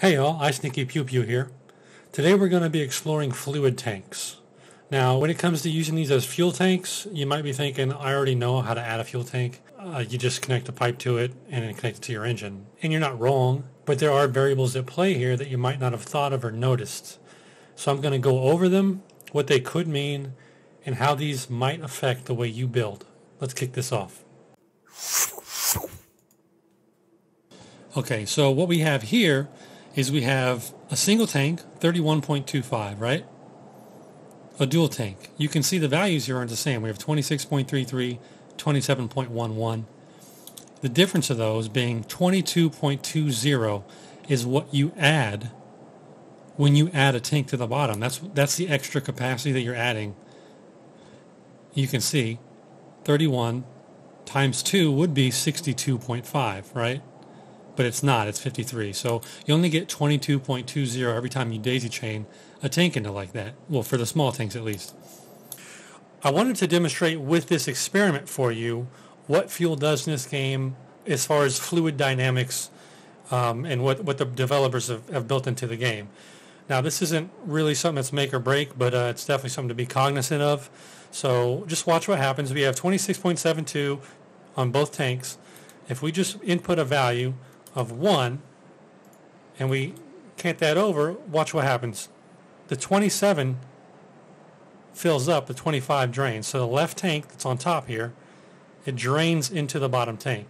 Hey y'all, I Sneaky Pew Pew here. Today we're going to be exploring fluid tanks. Now, when it comes to using these as fuel tanks, you might be thinking, I already know how to add a fuel tank. Uh, you just connect a pipe to it and connect it to your engine. And you're not wrong, but there are variables at play here that you might not have thought of or noticed. So I'm going to go over them, what they could mean, and how these might affect the way you build. Let's kick this off. Okay, so what we have here is we have a single tank, 31.25, right? A dual tank. You can see the values here aren't the same. We have 26.33, 27.11. The difference of those being 22.20 is what you add when you add a tank to the bottom. That's that's the extra capacity that you're adding. You can see 31 times 2 would be 62.5, right? But it's not. It's 53. So you only get 22.20 every time you daisy chain a tank into like that. Well, for the small tanks at least. I wanted to demonstrate with this experiment for you what fuel does in this game as far as fluid dynamics um, and what, what the developers have, have, built into the game. Now, this isn't really something that's make or break, but uh, it's definitely something to be cognizant of. So just watch what happens. We have 26.72 on both tanks. If we just input a value, of 1 and we cant that over, watch what happens. The 27 fills up, the 25 drains. So the left tank that's on top here, it drains into the bottom tank.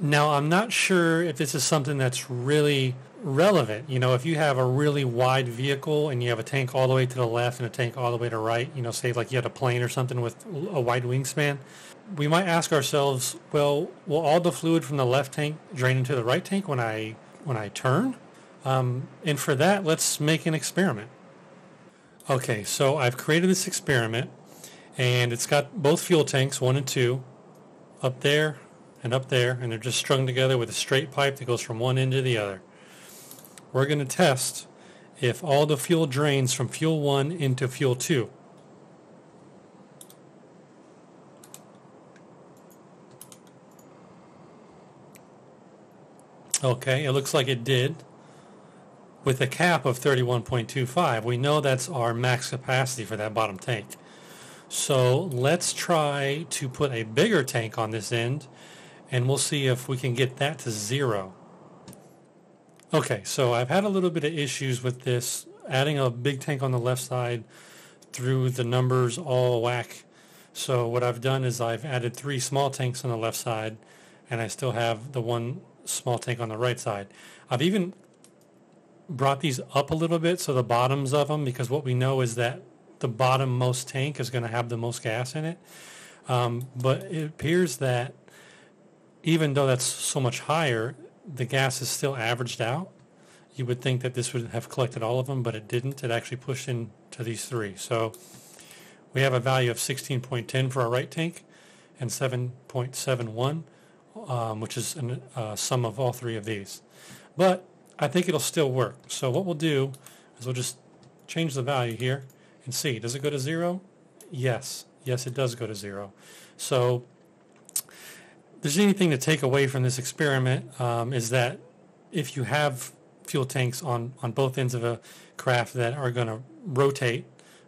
Now, I'm not sure if this is something that's really relevant. You know, if you have a really wide vehicle and you have a tank all the way to the left and a tank all the way to right, you know, say like you had a plane or something with a wide wingspan, we might ask ourselves, well, will all the fluid from the left tank drain into the right tank when I when I turn? Um, and for that, let's make an experiment. Okay, so I've created this experiment, and it's got both fuel tanks, one and two, up there and up there, and they're just strung together with a straight pipe that goes from one end to the other. We're going to test if all the fuel drains from fuel 1 into fuel 2. Okay, it looks like it did with a cap of 31.25. We know that's our max capacity for that bottom tank. So let's try to put a bigger tank on this end and we'll see if we can get that to zero. Okay, so I've had a little bit of issues with this. Adding a big tank on the left side through the numbers all whack. So what I've done is I've added three small tanks on the left side and I still have the one small tank on the right side. I've even brought these up a little bit so the bottoms of them because what we know is that the bottom most tank is going to have the most gas in it. Um, but it appears that even though that's so much higher, the gas is still averaged out. You would think that this would have collected all of them, but it didn't. It actually pushed into these three. So we have a value of 16.10 for our right tank and 7.71, um, which is a uh, sum of all three of these. But I think it'll still work. So what we'll do is we'll just change the value here and see. Does it go to zero? Yes. Yes, it does go to zero. So there's anything to take away from this experiment um, is that if you have fuel tanks on, on both ends of a craft that are going to rotate,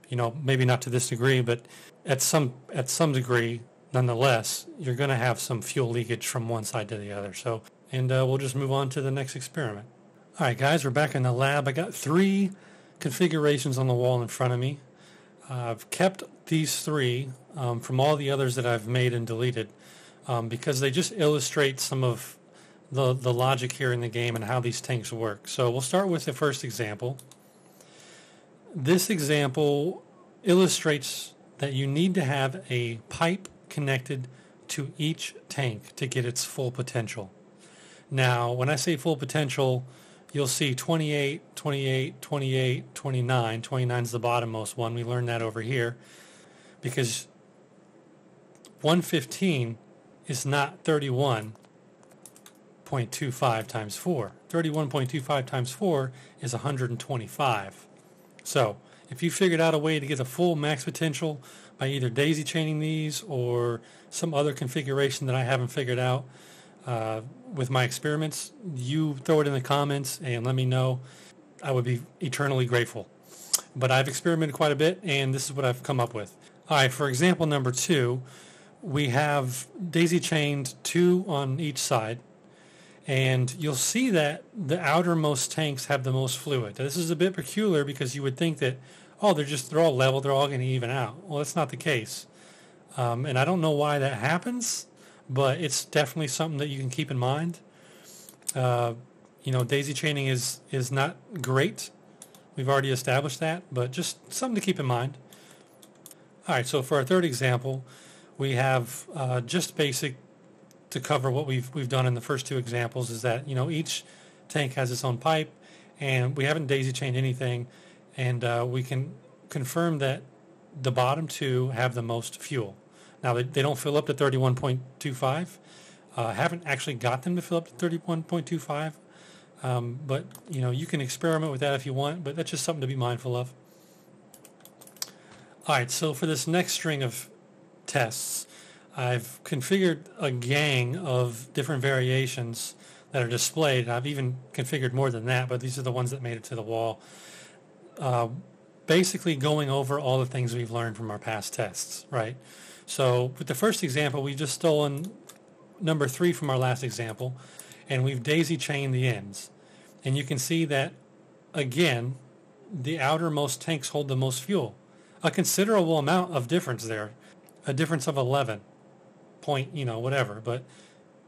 you know, maybe not to this degree, but at some at some degree, nonetheless, you're going to have some fuel leakage from one side to the other. So, and uh, we'll just move on to the next experiment. All right, guys, we're back in the lab. I got three configurations on the wall in front of me. Uh, I've kept these three um, from all the others that I've made and deleted um, because they just illustrate some of the, the logic here in the game and how these tanks work. So we'll start with the first example. This example illustrates that you need to have a pipe connected to each tank to get its full potential. Now, when I say full potential, you'll see 28, 28, 28, 29. 29 is the bottommost one. We learned that over here because 115 is not 31.25 times 4. 31.25 times 4 is 125. So if you figured out a way to get the full max potential by either daisy chaining these or some other configuration that I haven't figured out, uh, with my experiments, you throw it in the comments and let me know. I would be eternally grateful. But I've experimented quite a bit, and this is what I've come up with. All right, for example number two, we have daisy chained two on each side, and you'll see that the outermost tanks have the most fluid. This is a bit peculiar because you would think that, oh, they're just, they're all level, they're all going to even out. Well, that's not the case. Um, and I don't know why that happens, but it's definitely something that you can keep in mind. Uh, you know, daisy chaining is, is not great. We've already established that, but just something to keep in mind. All right, so for our third example, we have uh, just basic to cover what we've we've done in the first two examples is that you know each tank has its own pipe, and we haven't daisy chained anything, and uh, we can confirm that the bottom two have the most fuel. Now they, they don't fill up to 31.25. Uh, haven't actually got them to fill up to 31.25, um, but you know you can experiment with that if you want. But that's just something to be mindful of. All right, so for this next string of tests, I've configured a gang of different variations that are displayed. I've even configured more than that, but these are the ones that made it to the wall. Uh, basically going over all the things we've learned from our past tests, right? So with the first example, we've just stolen number three from our last example, and we've daisy chained the ends. And you can see that, again, the outermost tanks hold the most fuel. A considerable amount of difference there, a difference of 11 point, you know, whatever, but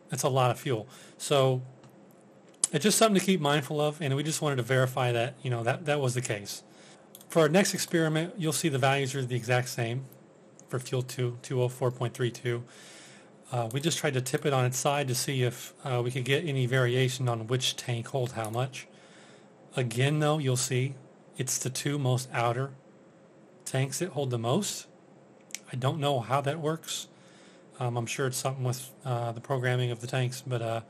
that's a lot of fuel. So it's just something to keep mindful of, and we just wanted to verify that, you know, that, that was the case. For our next experiment, you'll see the values are the exact same for fuel 2, 204.32. Uh, we just tried to tip it on its side to see if uh, we could get any variation on which tank holds how much. Again, though, you'll see it's the two most outer tanks that hold the most. I don't know how that works. Um, I'm sure it's something with uh, the programming of the tanks, but uh,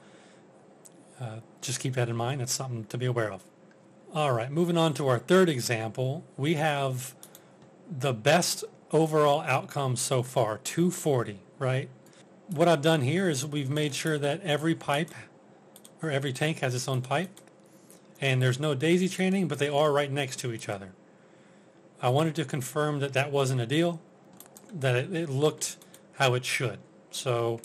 uh, just keep that in mind. It's something to be aware of. All right, moving on to our third example, we have the best overall outcome so far, 240, right? What I've done here is we've made sure that every pipe or every tank has its own pipe and there's no daisy chaining, but they are right next to each other. I wanted to confirm that that wasn't a deal, that it, it looked how it should. So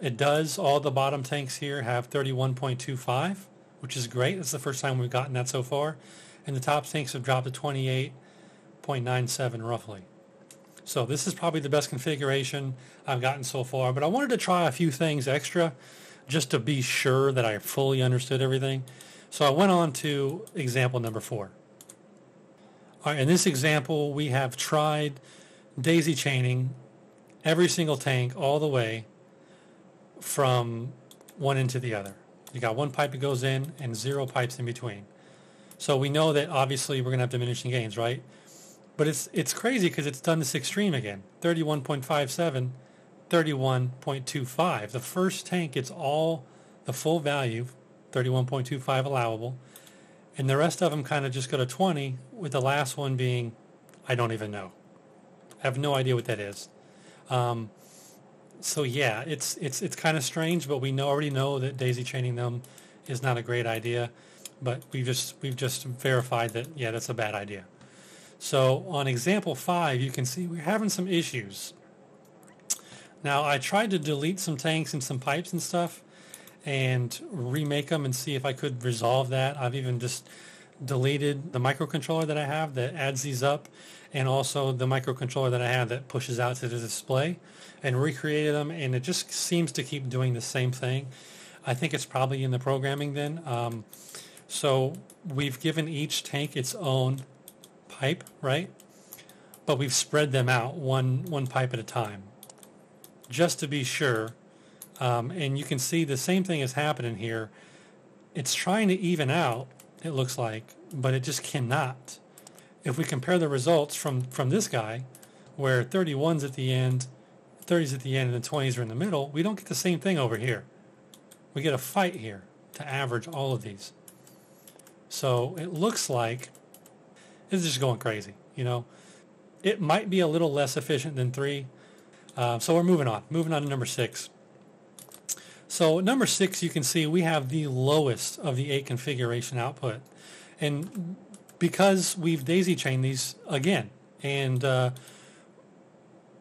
it does, all the bottom tanks here have 31.25, which is great. That's the first time we've gotten that so far. And the top tanks have dropped to 28.97 roughly. So this is probably the best configuration I've gotten so far, but I wanted to try a few things extra just to be sure that I fully understood everything. So I went on to example number four. All right, in this example, we have tried daisy chaining every single tank all the way from one end to the other. You got one pipe that goes in and zero pipes in between. So we know that obviously we're going to have diminishing gains, right? But it's it's crazy because it's done this extreme again. 31.57, 31.25. The first tank gets all the full value, 31.25 allowable, and the rest of them kind of just go to 20, with the last one being, I don't even know. I have no idea what that is. Um, so yeah, it's it's it's kind of strange, but we know, already know that daisy chaining them is not a great idea. But we've just we've just verified that yeah, that's a bad idea. So on example five, you can see we're having some issues. Now I tried to delete some tanks and some pipes and stuff, and remake them and see if I could resolve that. I've even just deleted the microcontroller that I have that adds these up and also the microcontroller that I have that pushes out to the display and recreated them and it just seems to keep doing the same thing. I think it's probably in the programming then. Um, so we've given each tank its own pipe, right? But we've spread them out one, one pipe at a time just to be sure. Um, and you can see the same thing is happening here. It's trying to even out, it looks like, but it just cannot if we compare the results from, from this guy, where 31's at the end, 30's at the end, and the 20s are in the middle, we don't get the same thing over here. We get a fight here to average all of these. So it looks like it's just going crazy, you know. It might be a little less efficient than 3. Uh, so we're moving on. Moving on to number 6. So number six, you can see we have the lowest of the eight configuration output. And because we've daisy chained these again, and uh,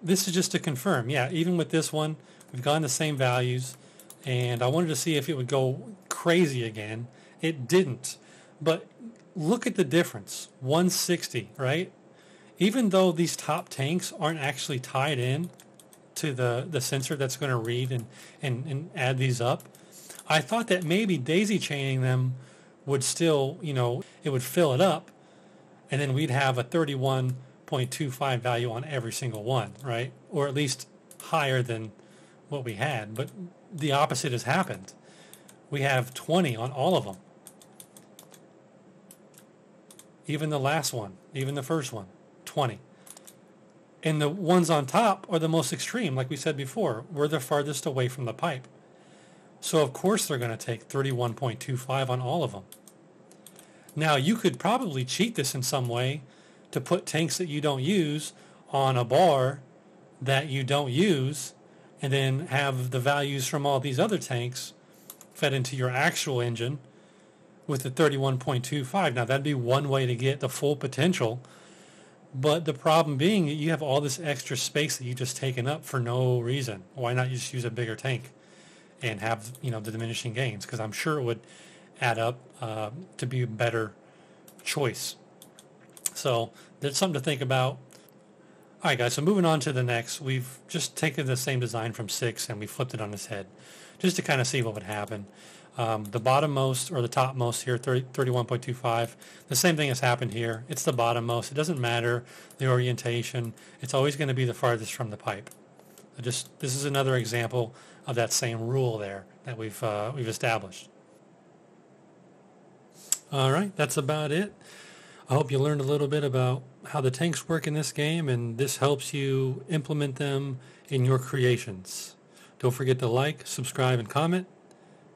this is just to confirm, yeah, even with this one, we've gone the same values, and I wanted to see if it would go crazy again. It didn't. But look at the difference, 160, right? Even though these top tanks aren't actually tied in to the, the sensor that's going to read and, and, and add these up, I thought that maybe daisy chaining them would still, you know, it would fill it up, and then we'd have a 31.25 value on every single one, right? Or at least higher than what we had. But the opposite has happened. We have 20 on all of them. Even the last one, even the first one, 20. And the ones on top are the most extreme, like we said before. We're the farthest away from the pipe. So of course they're going to take 31.25 on all of them. Now you could probably cheat this in some way to put tanks that you don't use on a bar that you don't use and then have the values from all these other tanks fed into your actual engine with the 31.25. Now that'd be one way to get the full potential. But the problem being you have all this extra space that you just taken up for no reason. Why not just use a bigger tank? and have you know the diminishing gains because I'm sure it would add up uh, to be a better choice. So that's something to think about. All right, guys. So moving on to the next, we've just taken the same design from six and we flipped it on its head, just to kind of see what would happen. Um, the bottommost or the topmost here, 30, 31.25. The same thing has happened here. It's the bottommost. It doesn't matter the orientation. It's always going to be the farthest from the pipe. So just this is another example of that same rule there that we've uh, we've established. All right, that's about it. I hope you learned a little bit about how the tanks work in this game, and this helps you implement them in your creations. Don't forget to like, subscribe, and comment,